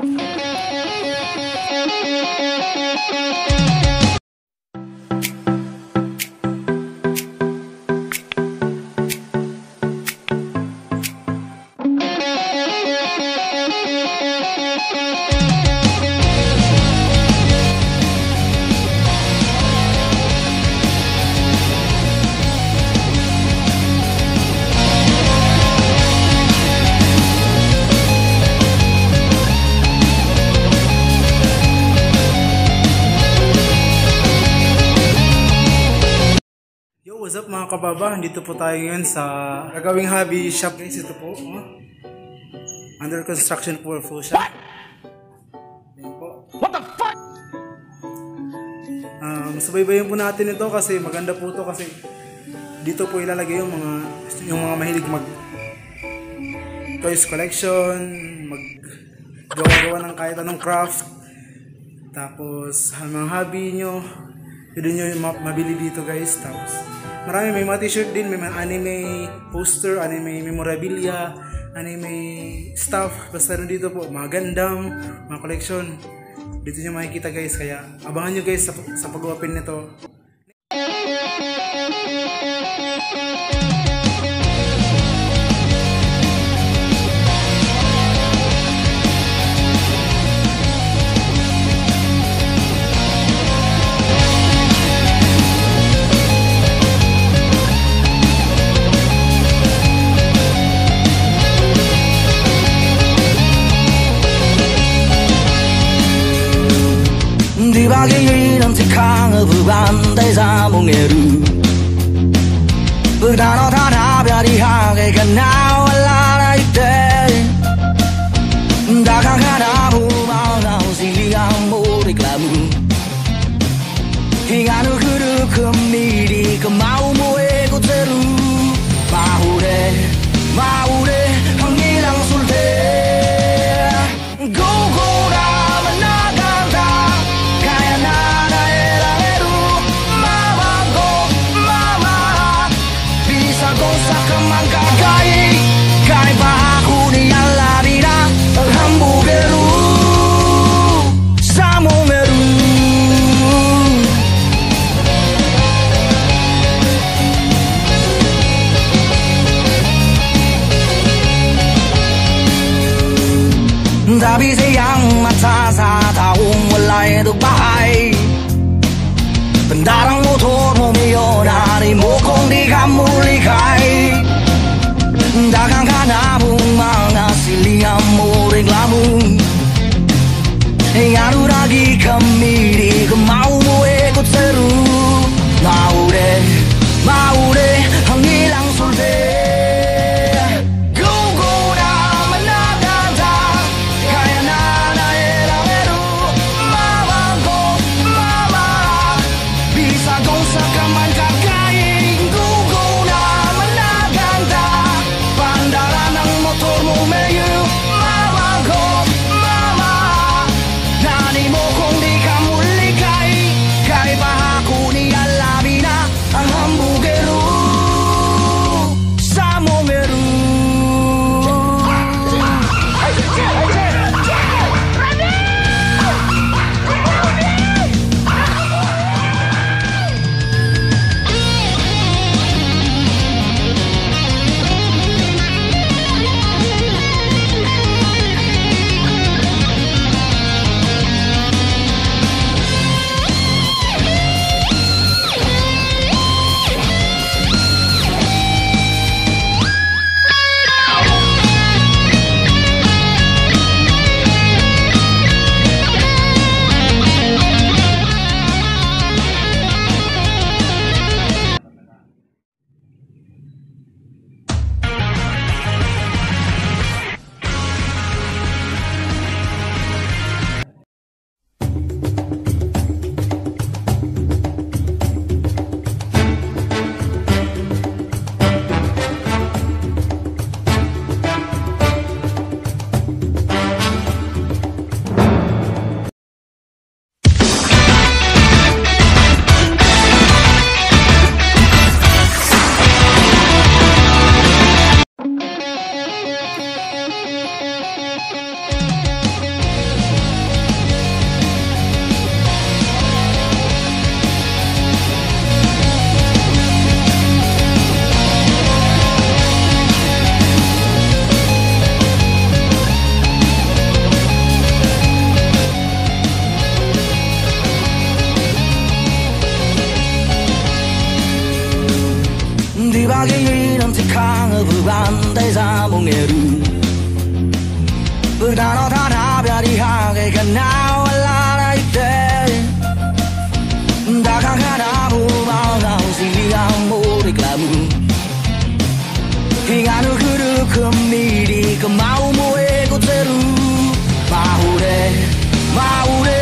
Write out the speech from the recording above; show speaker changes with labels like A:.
A: Thank you. What's up mga kababa? Dito po tayo ngayon sa gagawing hobby shop guys. Ito po. Oh. Under construction po po siya. Ayan po. What the fuck? Um, subaybayan po natin ito kasi maganda po ito kasi dito po ilalagay yung mga yung mga mahilig mag toys collection, mag gawa-gawa ng kahit anong craft. Tapos, ang mga hobby nyo, pwede nyo mabili dito guys. Tapos, marami may mga t-shirt din, may mga anime poster, anime memorabilia, anime stuff. Basta nandito po, mga Gundam, mga collection. Dito nyo makikita guys, kaya abangan nyo guys sa, sa pag-open nito.
B: 뒤바퀴 넘치캉의 불반대사 몽예루 불단어 다나별이 하게가 나와라 이때 다가가나 부마오 나우시리양 모리클라무 희가누 그르크 미리 그 마우모의 고테루 마우레 마우레 都把爱 2박 2일 남직항의 불반대자 몽예루 불단어 다나별이 하게가 나와 라라 이때 다가가나 무마나 우시야 모리 글라무 희가누 그르크 미리 그 마우모의 고대루 마우레 마우레